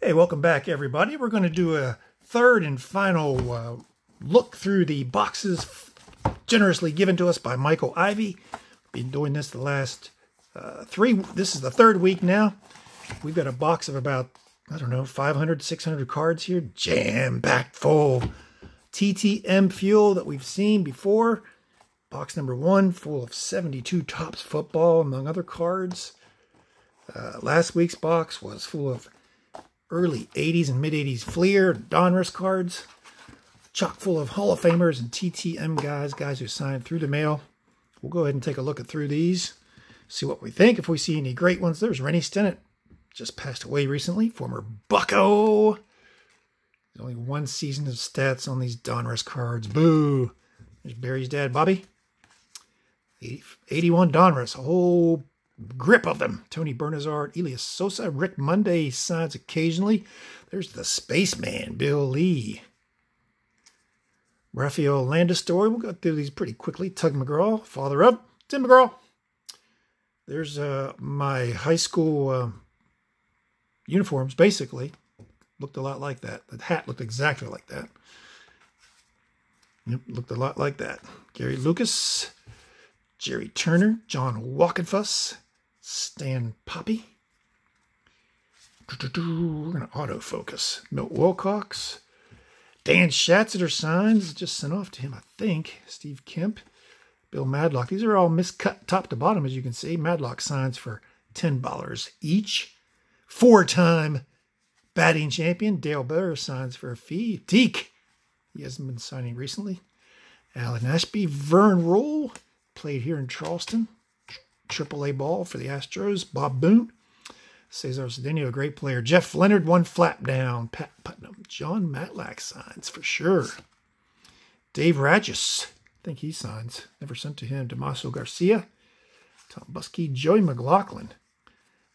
Hey, welcome back, everybody. We're going to do a third and final uh, look through the boxes generously given to us by Michael Ivey. Been doing this the last uh, three. This is the third week now. We've got a box of about, I don't know, 500, 600 cards here, jam-packed full. TTM fuel that we've seen before. Box number one, full of 72 Topps football, among other cards. Uh, last week's box was full of early 80s and mid 80s Fleer, Donruss cards, chock full of Hall of Famers and TTM guys, guys who signed through the mail. We'll go ahead and take a look at through these, see what we think. If we see any great ones, there's Rennie Stennett, just passed away recently, former Bucko. There's only one season of stats on these Donruss cards. Boo. There's Barry's dad, Bobby. 80, 81 Donruss, a whole grip of them. Tony Bernazard, Elias Sosa, Rick Monday signs occasionally. There's the spaceman, Bill Lee. Rafael Landestoy. We'll go through these pretty quickly. Tug McGraw, father of Tim McGraw. There's uh, my high school uh, uniforms, basically. Looked a lot like that. The hat looked exactly like that. Yep, looked a lot like that. Gary Lucas, Jerry Turner, John Wockenfuss, Stan Papi. We're going to autofocus. Milt Wilcox. Dan Schatzeder signs. Just sent off to him, I think. Steve Kemp. Bill Madlock. These are all miscut top to bottom, as you can see. Madlock signs for $10 each. Four-time batting champion. Dale Better signs for a fee. Teak. He hasn't been signing recently. Alan Ashby. Vern Ruhle. Played here in Charleston. AAA ball for the Astros. Bob Boone. Cesar Cedeno, a great player. Jeff Leonard, one flap down. Pat Putnam. Jon Matlack signs for sure. Dave Radgis, I think he signs. Never sent to him. Damaso Garcia. Tom Buskey. Joey McLaughlin.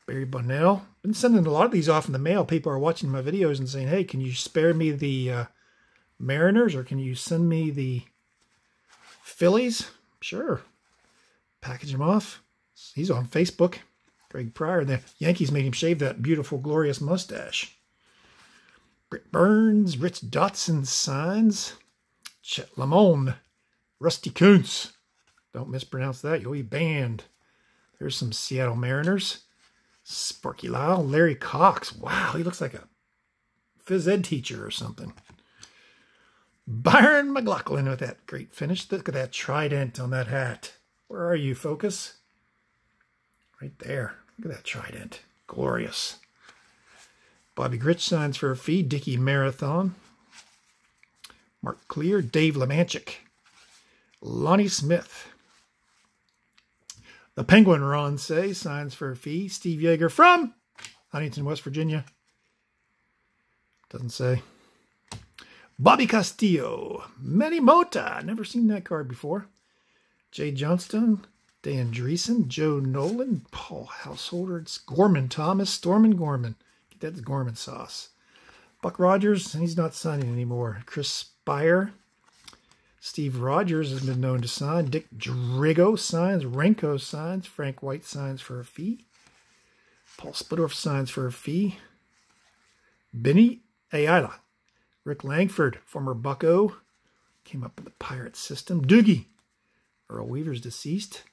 Barry Bonnell. Been sending a lot of these off in the mail. People are watching my videos and saying, hey, can you spare me the uh, Mariners or can you send me the Phillies? Sure. Package them off. He's on Facebook. Greg Pryor. The Yankees made him shave that beautiful, glorious mustache. Britt Burns, Rich Dotson signs. Chet Lemon, Rusty Kuntz. Don't mispronounce that. You'll be banned. There's some Seattle Mariners. Sparky Lyle, Larry Cox. Wow, he looks like a phys ed teacher or something. Byron McLaughlin with that great finish. Look at that trident on that hat. Where are you, focus? Right there. Look at that trident. Glorious. Bobby Grich signs for a fee. Dickey Marathon. Mark Clear. Dave Lemanczyk. Lonnie Smith. The Penguin Ron Cey signs for a fee. Steve Yeager from Huntington, West Virginia. Doesn't say. Bobby Castillo. Manny Mota. Never seen that card before. Jay Johnstone. Dan Driessen, Joe Nolan, Paul Householder, it's Gorman Thomas, Stormin Gorman. Get that Gorman sauce. Buck Rogers, he's not signing anymore. Chris Speier. Steve Rogers has been known to sign. Dick Drago signs. Renko signs. Frank White signs for a fee. Paul Splittorff signs for a fee. Benny Ayala. Rick Langford, former Bucko. Came up in the Pirate system. Doogie. Earl Weaver's deceased.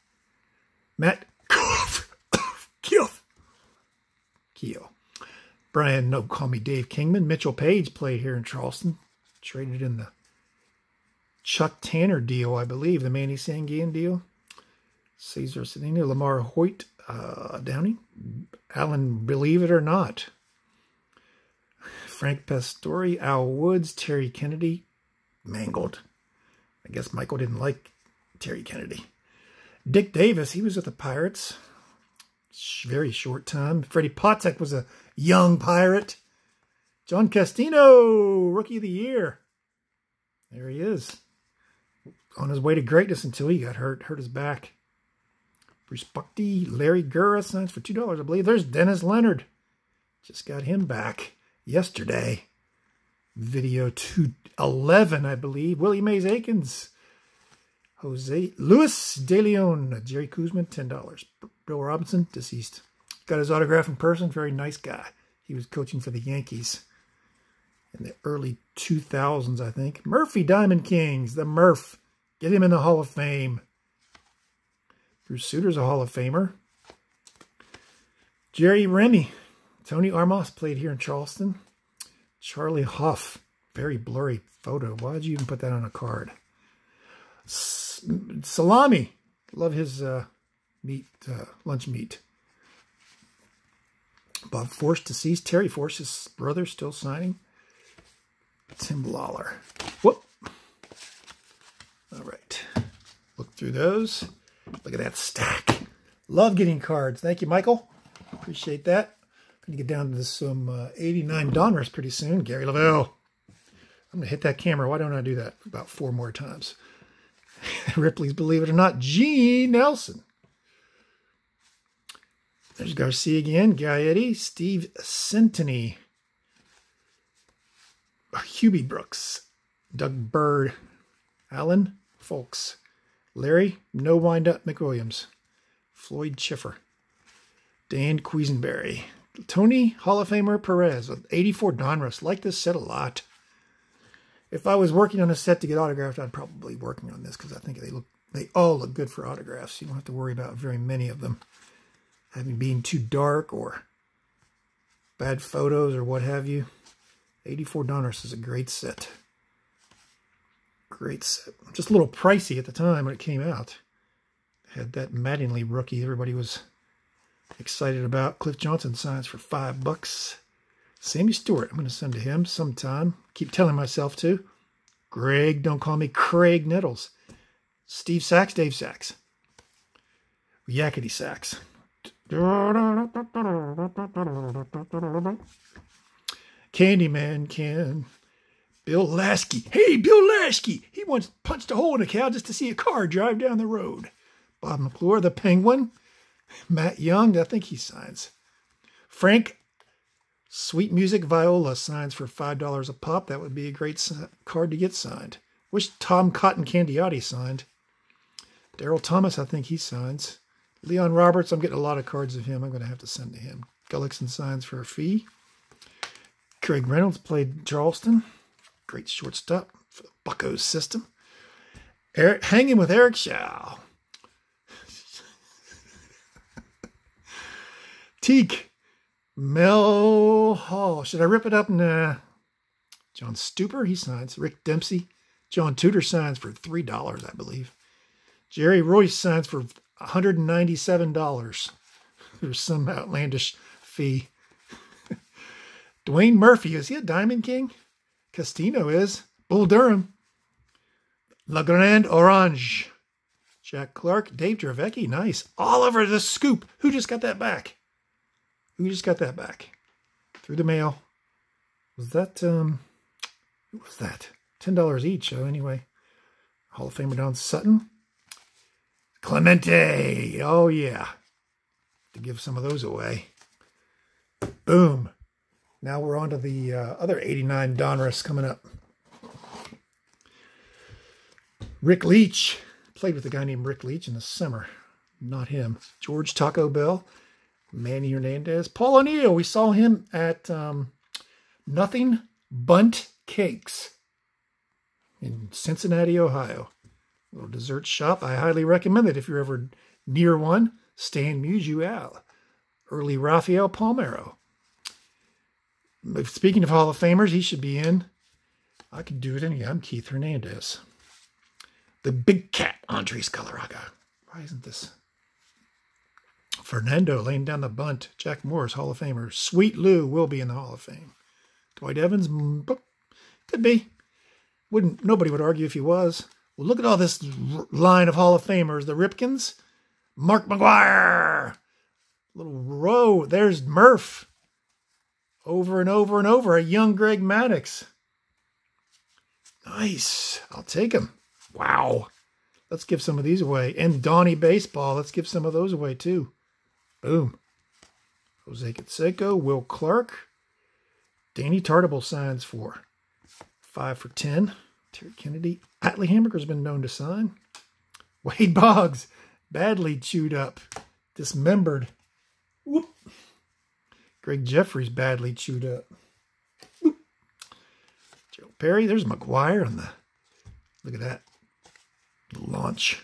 Matt Keel. Keel. Brian, no, call me Dave Kingman. Mitchell Page played here in Charleston. Traded in the Chuck Tanner deal, I believe. The Manny Sanguillen deal. Cesar Cedeno, LaMarr Hoyt, uh, Downey. Alan, believe it or not. Frank Pastore, Al Woods, Terry Kennedy. Mangled. I guess Michael didn't like Terry Kennedy. Dick Davis, he was with the Pirates. Very short time. Freddie Potzek was a young pirate. John Castino, Rookie of the Year. There he is. On his way to greatness until he got hurt. Hurt his back. Bruce Bochte, Larry Gura signs for $2, I believe. There's Dennis Leonard. Just got him back yesterday. Video 211, I believe. Willie Mays Aikens. Jose Luis De Leon, Jerry Koosman, $10. Bill Robinson, deceased. Got his autograph in person. Very nice guy. He was coaching for the Yankees in the early 2000s, I think. Murphy Diamond Kings, the Murph. Get him in the Hall of Fame. Bruce Sutter's a Hall of Famer. Jerry Remy. Tony Armas played here in Charleston. Charlie Hough. Very blurry photo. Why did you even put that on a card? Salami. Love his uh, meat, uh, lunch meat. Bob Forsch deceased. Terry Forsch, his brother still signing. Tim Lollar. Whoop. All right. Look through those. Look at that stack. Love getting cards. Thank you, Michael. Appreciate that. Going to get down to some uh, 89 Donruss pretty soon. Gary Lavelle. I'm going to hit that camera. Why don't I do that about four more times? Ripley's Believe It or Not. Gene Nelson. There's Garcia again. Gaetti. Steve Centony. Hubie Brooks. Doug Bird. Alan Folks. Larry, no wind up McWilliams. Floyd Schiffer. Dan Quisenberry. Tony Hall of Famer Perez with 84 Donruss. Like this set a lot. If I was working on a set to get autographed, I'd probably be working on this because I think they look they all look good for autographs. You don't have to worry about very many of them having being too dark or bad photos or what have you. 84 Donruss is a great set. Great set. Just a little pricey at the time when it came out. Had that Mattingly rookie everybody was excited about. Cliff Johnson signs for five bucks. Sammy Stewart, I'm going to send to him sometime. Keep telling myself to. Greg, don't call me Craig Nettles. Steve Sax, Dave Sax. Yakety Sax. Candyman Ken. Bill Laskey. Hey, Bill Laskey. He once punched a hole in a cow just to see a car drive down the road. Bob McClure, the Penguin. Matt Young, I think he signs. Frank, Sweet Music Viola signs for $5 a pop. That would be a great card to get signed. Wish Tom Cotton Candiotti signed. Daryl Thomas, I think he signs. Leon Roberts, I'm getting a lot of cards of him. I'm going to have to send to him. Gullickson signs for a fee. Craig Reynolds played Charleston. Great shortstop for the Buckos system. Eric, hanging with Eric Shaw. Teak. Mel Hall. Should I rip it up? Nah. John Stuper, he signs. Rick Dempsey. John Tudor signs for $3, I believe. Jerry Reuss signs for $197. There's some outlandish fee. Dwayne Murphy, is he a Diamond King? Castino is. Bull Durham. La Grande Orange. Jack Clark. Dave Dravecky. Nice. Oliver the Scoop. Who just got that back? Who just got that back? Through the mail. Was that, um, who was that? $10 each. So anyway, Hall of Famer Don Sutton. Clemente. Oh, yeah. To give some of those away. Boom. Now we're on to the uh, other 89 Donruss coming up. Rick Leach. Played with a guy named Rick Leach in the summer. Not him. George Taco Bell. Manny Hernandez. Paul O'Neill. We saw him at um, Nothing Bundt Cakes in Cincinnati, Ohio. A little dessert shop. I highly recommend it if you're ever near one. Stan Musial. Early Rafael Palmeiro. Speaking of Hall of Famers, he should be in. I could do it any. I'm Keith Hernandez. The Big Cat, Andres Galarraga. Why isn't this? Fernando laying down the bunt. Jack Morris, Hall of Famer. Sweet Lou will be in the Hall of Fame. Dwight Evans, mm, could be. Wouldn't nobody would argue if he was. Well, look at all this line of Hall of Famers. The Ripkens, Mark McGwire, little row. There's Murph over and over and over. A young Greg Maddux. Nice. I'll take him. Wow. Let's give some of these away. And Donnie Baseball. Let's give some of those away too. Boom. Jose Canseco, Will Clark. Danny Tartabull signs for five for 10. Terry Kennedy. Atley Hamburger's been known to sign. Wade Boggs, badly chewed up, dismembered. Whoop. Gregg Jefferies badly chewed up. Boop. Joe Perry. There's McGwire on the. Look at that. launch.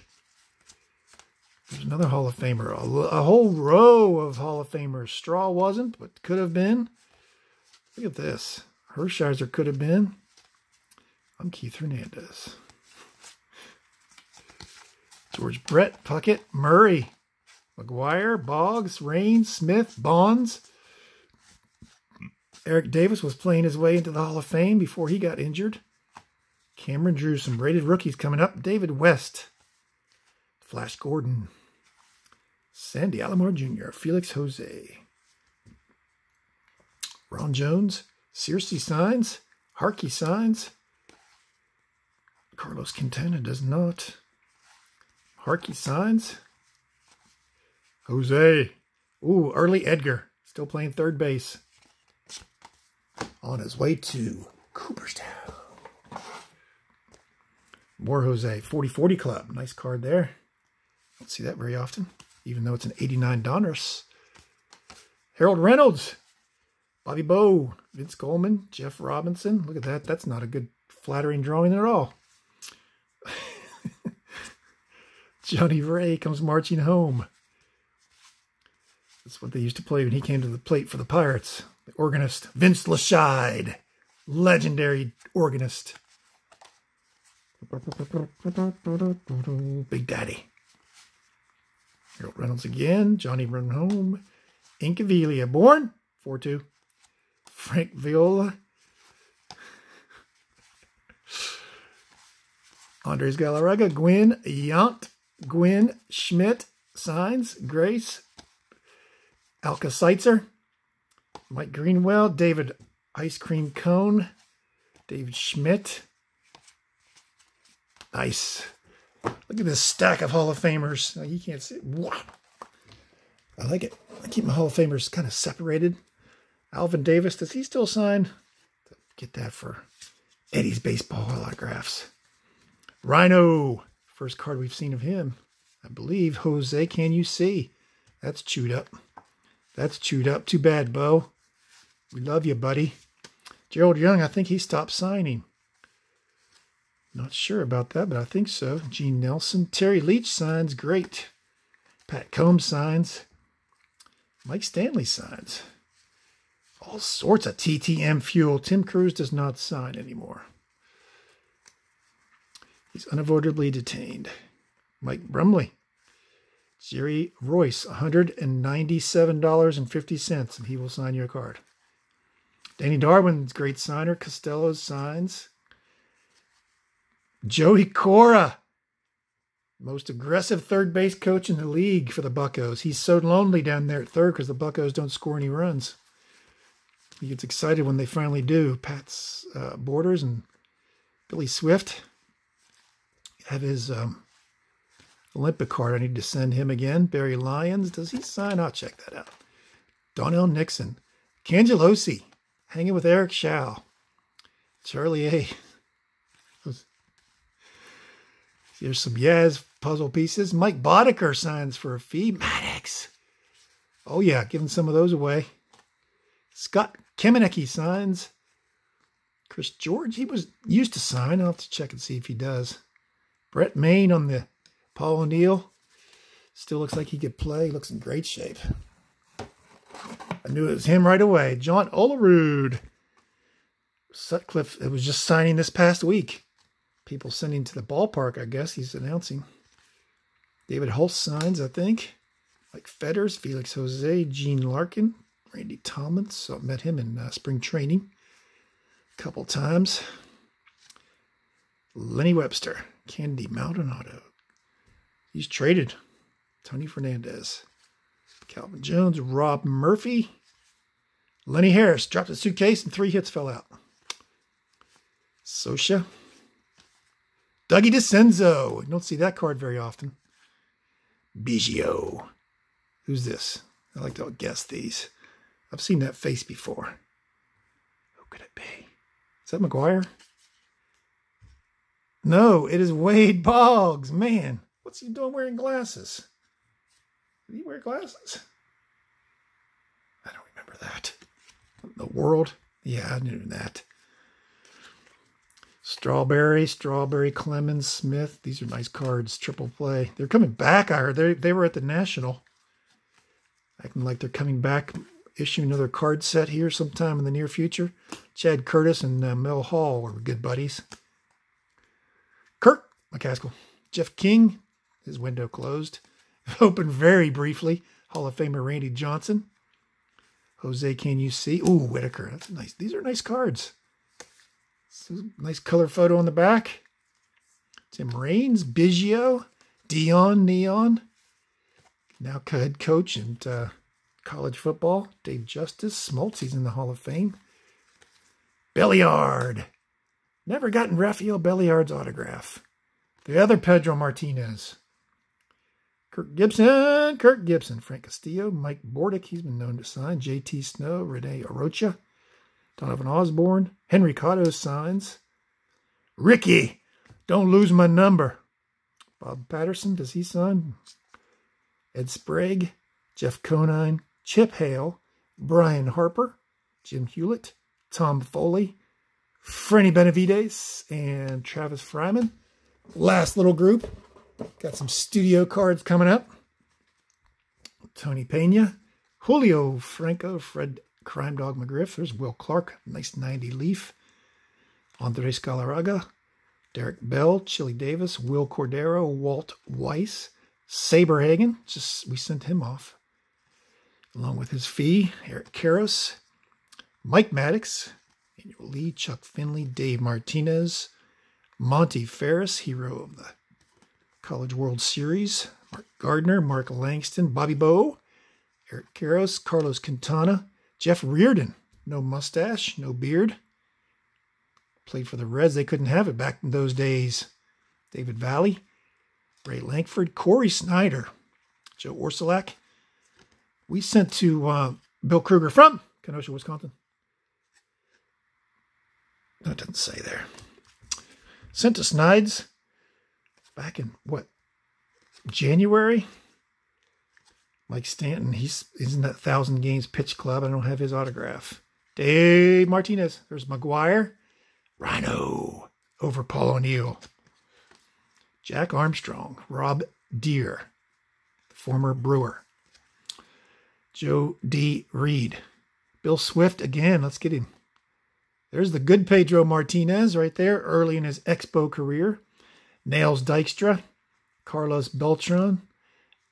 There's another Hall of Famer. A, a, whole row of Hall of Famers. Straw wasn't, but could have been. Look at this. Hershiser could have been. I'm Keith Hernandez. George Brett, Puckett, Murray, McGwire, Boggs, Raines, Smith, Bonds. Eric Davis was playing his way into the Hall of Fame before he got injured. Cameron Drew, some rated rookies coming up. David West, Flash Gordon, Sandy Alomar Jr., Felix Jose, Ron Jones, Searcy signs, Harkey signs. Carlos Quintana does not. Harkey signs. Jose. Ooh, early Edgar. Still playing third base. On his way to Cooperstown. More Jose. 40-40 Club. Nice card there. Don't see that very often. Even though it's an 89 Donruss. Harold Reynolds. Bobby Bowe. Vince Coleman. Jeff Robinson. Look at that. That's not a good flattering drawing at all. Johnny Ray comes marching home. That's what they used to play when he came to the plate for the Pirates. The organist, Vince Lascheid, legendary organist. Big Daddy. Harold Reynolds again. Johnny run home. Incaviglia. Born 4 2. Frank Viola. Andres Galarraga. Gwynn Yount. Gwynn Schmidt, signs, Grace, Alka Seitzer, Mike Greenwell, David Ice Cream Cone, David Schmidt. Nice. Look at this stack of Hall of Famers. You can't see. Wow. I like it. I keep my Hall of Famers kind of separated. Alvin Davis, does he still sign? Get that for Eddie's baseball autographs. Rhino. First card we've seen of him. I believe. Jose, can you see? That's chewed up. That's chewed up. Too bad, Bo. We love you, buddy. Gerald Young, I think he stopped signing. Not sure about that, but I think so. Gene Nelson. Terry Leach signs. Great. Pat Combs signs. Mike Stanley signs. All sorts of TTM fuel. Tim Crews does not sign anymore. He's unavoidably detained. Mike Brumley. Jerry Reuss, $197.50, and he will sign your card. Danny Darwin's great signer. Costello signs. Joey Cora, most aggressive third base coach in the league for the Buckos. He's so lonely down there at third because the Buckos don't score any runs. He gets excited when they finally do. Pat's uh, Borders and Billy Swift have his um, Olympic card. I need to send him again. Barry Lyons, does he sign? I'll check that out. Donnell Nixon. Cangelosi, hanging with Eric Shaw. Charlie A. Here's some Yaz puzzle pieces. Mike Boddicker signs for a fee. Maddux. Oh, yeah, giving some of those away. Scott Kamieniecki signs. Chris George, he was used to sign. I'll have to check and see if he does. Brett Maine on the Paul O'Neill. Still looks like he could play. He Looks in great shape. I knew it was him right away. John Olerud. Sutcliffe it was just signing this past week. People sending to the ballpark, I guess he's announcing. David Hulse signs, I think. Like Fetters, Felix Jose, Gene Larkin, Randy Tomlins. So I met him in uh, spring training a couple times. Lenny Webster. Candy Maldonado. He's traded. Tony Fernandez. Calvin Jones. Rob Murphy. Lenny Harris dropped a suitcase and three hits fell out. Sosha. Dougie DeCenzo. You don't see that card very often. Biggio. Who's this? I like to guess these. I've seen that face before. Who could it be? Is that McGwire? No, it is Wade Boggs. Man, what's he doing wearing glasses? Did he wear glasses? I don't remember that. The world. Yeah, I knew that. Strawberry, Strawberry, Clemens, Smith. These are nice cards. Triple play. They're coming back. I heard they they were at the National. Acting like they're coming back. Issue another card set here sometime in the near future. Chad Curtis and uh, Mel Hall were good buddies. Kirk McCaskill. Jeff King. His window closed. Opened very briefly. Hall of Famer Randy Johnson. Jose, can you see? Ooh, Whitaker. That's nice. These are nice cards. Nice color photo on the back. Tim Raines, Biggio, Dion Neon. Now head coach and uh, college football. Dave Justice, Smoltz, he's in the Hall of Fame. Belliard. Never gotten Rafael Belliard's autograph. The other Pedro Martinez. Kirk Gibson, Kirk Gibson, Frank Castillo, Mike Bordick, he's been known to sign, JT Snow, Rene Arocha, Donovan Osborne, Henry Cotto signs, Ricky, don't lose my number. Bob Patterson, does he sign? Ed Sprague, Jeff Conine, Chip Hale, Brian Harper, Jim Hewlett, Tom Foley, Frenny Benavides, and Travis Fryman. Last little group, Got some studio cards coming up. Tony Pena, Julio Franco, Fred Crime Dog McGriff. There's Will Clark, nice 90 leaf. Andres Galarraga, Derek Bell, Chili Davis, Wil Cordero, Walt Weiss, Saberhagen. Just we sent him off along with his fee. Eric Karros, Mike Maddux, Daniel Lee, Chuck Finley, Dave Martinez, Monty Fariss, hero of the College World Series. Mark Gardner, Mark Langston, Bobby Bowe, Eric Karros, Carlos Quintana, Jeff Reardon. No mustache, no beard. Played for the Reds. They couldn't have it back in those days. David Valle, Ray Lankford, Cory Snyder, Joe Orsulak. We sent to uh, Bill Krueger from Kenosha, Wisconsin. No, it doesn't say there. Sent to Snides back in what January. Mike Stanton, he's, in that thousand games pitch club. I don't have his autograph. Dave Martinez. There's McGwire. Rhino over Paul O'Neill. Jack Armstrong. Rob Deer, former Brewer. Joe D. Reed. Bill Swift again. Let's get him. There's the good Pedro Martinez right there, early in his Expo career. Nails Dykstra, Carlos Beltran,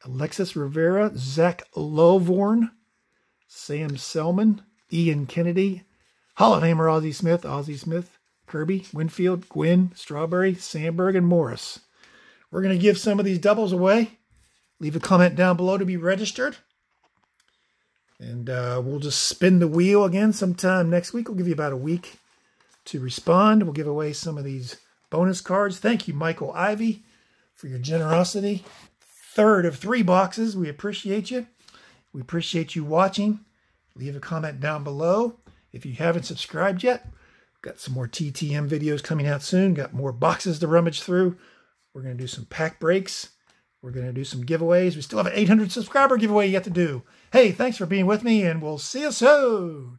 Alexis Rivera, Zach Lovorn, Sam Selman, Ian Kennedy, Hall of Famer Ozzie Smith, Ozzy Smith, Kirby, Winfield, Gwynn, Strawberry, Sandberg, and Morris. We're going to give some of these doubles away. Leave a comment down below to be registered. And uh, we'll just spin the wheel again sometime next week. We'll give you about a week to respond. We'll give away some of these bonus cards. Thank you, Michael Ivey, for your generosity. Third of three boxes. We appreciate you. We appreciate you watching. Leave a comment down below. If you haven't subscribed yet, got some more TTM videos coming out soon. Got more boxes to rummage through. We're going to do some pack breaks. We're going to do some giveaways. We still have an 800 subscriber giveaway yet to do. Hey, thanks for being with me, and we'll see you soon.